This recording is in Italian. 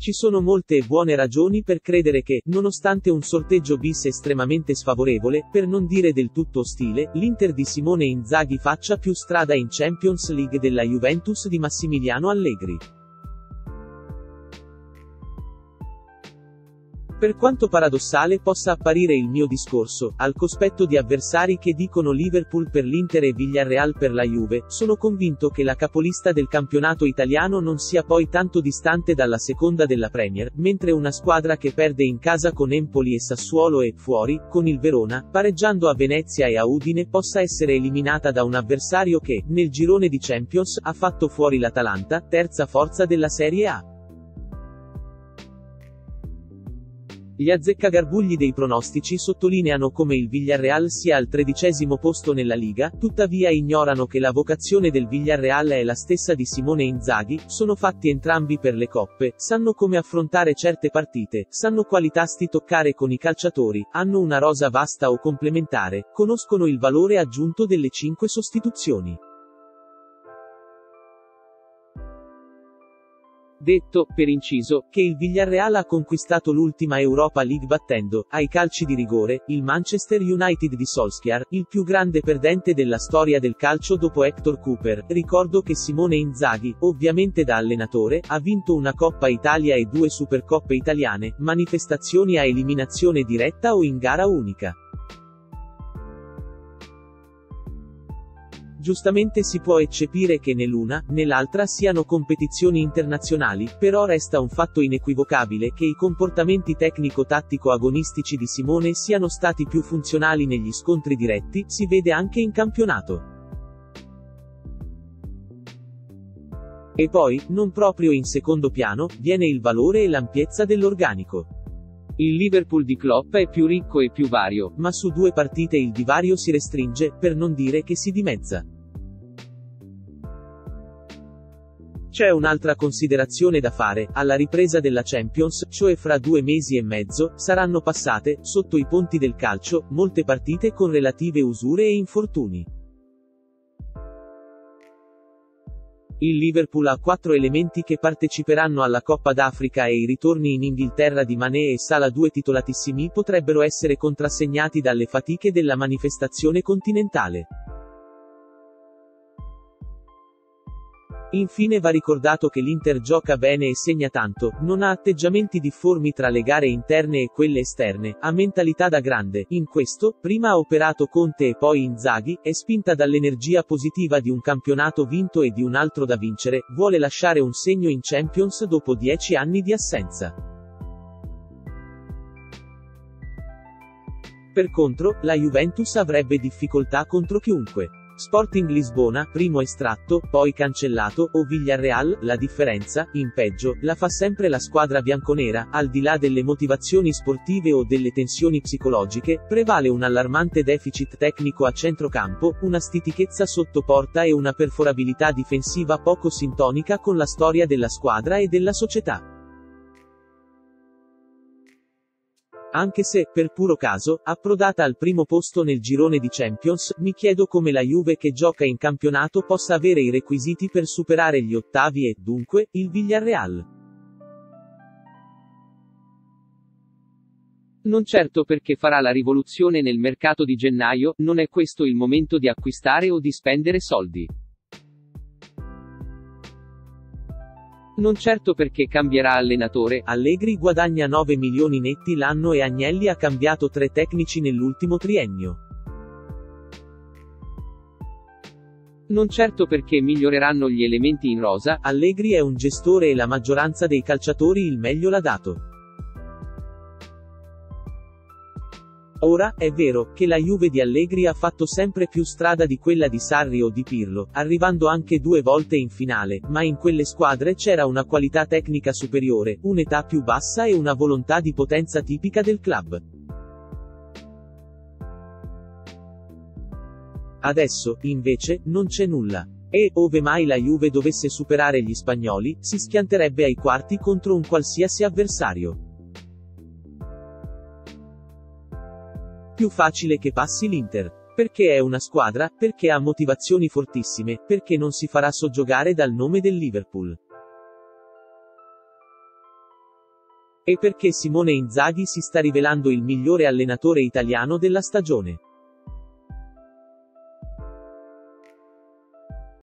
Ci sono molte e buone ragioni per credere che, nonostante un sorteggio bis estremamente sfavorevole, per non dire del tutto ostile, l'Inter di Simone Inzaghi faccia più strada in Champions League della Juventus di Massimiliano Allegri. Per quanto paradossale possa apparire il mio discorso, al cospetto di avversari che dicono Liverpool per l'Inter e Villarreal per la Juve, sono convinto che la capolista del campionato italiano non sia poi tanto distante dalla seconda della Premier, mentre una squadra che perde in casa con Empoli e Sassuolo e, fuori, con il Verona, pareggiando a Venezia e a Udine possa essere eliminata da un avversario che, nel girone di Champions, ha fatto fuori l'Atalanta, terza forza della Serie A. Gli azzeccagarbugli dei pronostici sottolineano come il Villarreal sia al tredicesimo posto nella Liga, tuttavia ignorano che la vocazione del Villarreal è la stessa di Simone Inzaghi, sono fatti entrambi per le coppe, sanno come affrontare certe partite, sanno quali tasti toccare con i calciatori, hanno una rosa vasta o complementare, conoscono il valore aggiunto delle cinque sostituzioni. Detto, per inciso, che il Villarreal ha conquistato l'ultima Europa League battendo, ai calci di rigore, il Manchester United di Solskjaer, il più grande perdente della storia del calcio dopo Hector Cooper. Ricordo che Simone Inzaghi, ovviamente da allenatore, ha vinto una Coppa Italia e due Supercoppe italiane, manifestazioni a eliminazione diretta o in gara unica. Giustamente si può eccepire che né l'una, né l'altra siano competizioni internazionali, però resta un fatto inequivocabile che i comportamenti tecnico-tattico agonistici di Simone siano stati più funzionali negli scontri diretti, si vede anche in campionato. E poi, non proprio in secondo piano, viene il valore e l'ampiezza dell'organico. Il Liverpool di Klopp è più ricco e più vario, ma su due partite il divario si restringe, per non dire che si dimezza. C'è un'altra considerazione da fare, alla ripresa della Champions, cioè fra due mesi e mezzo, saranno passate, sotto i ponti del calcio, molte partite con relative usure e infortuni. Il Liverpool ha quattro elementi che parteciperanno alla Coppa d'Africa e i ritorni in Inghilterra di Mané e Sala due titolatissimi potrebbero essere contrassegnati dalle fatiche della manifestazione continentale. Infine va ricordato che l'Inter gioca bene e segna tanto, non ha atteggiamenti difformi tra le gare interne e quelle esterne, ha mentalità da grande, in questo, prima ha operato Conte e poi Inzaghi, è spinta dall'energia positiva di un campionato vinto e di un altro da vincere, vuole lasciare un segno in Champions dopo dieci anni di assenza. Per contro, la Juventus avrebbe difficoltà contro chiunque. Sporting Lisbona, primo estratto, poi cancellato, o Villarreal, la differenza, in peggio, la fa sempre la squadra bianconera, al di là delle motivazioni sportive o delle tensioni psicologiche, prevale un allarmante deficit tecnico a centrocampo, una stitichezza sotto porta e una perforabilità difensiva poco sintonica con la storia della squadra e della società. Anche se, per puro caso, approdata al primo posto nel girone di Champions, mi chiedo come la Juve che gioca in campionato possa avere i requisiti per superare gli ottavi e, dunque, il Villarreal. Non certo perché farà la rivoluzione nel mercato di gennaio, non è questo il momento di acquistare o di spendere soldi. Non certo perché cambierà allenatore, Allegri guadagna 9 milioni netti l'anno e Agnelli ha cambiato tre tecnici nell'ultimo triennio. Non certo perché miglioreranno gli elementi in rosa, Allegri è un gestore e la maggioranza dei calciatori il meglio l'ha dato. Ora, è vero, che la Juve di Allegri ha fatto sempre più strada di quella di Sarri o di Pirlo, arrivando anche due volte in finale, ma in quelle squadre c'era una qualità tecnica superiore, un'età più bassa e una volontà di potenza tipica del club. Adesso, invece, non c'è nulla. E, ove mai la Juve dovesse superare gli spagnoli, si schianterebbe ai quarti contro un qualsiasi avversario. Più facile che passi l'Inter. Perché è una squadra, perché ha motivazioni fortissime, perché non si farà soggiogare dal nome del Liverpool. E perché Simone Inzaghi si sta rivelando il migliore allenatore italiano della stagione.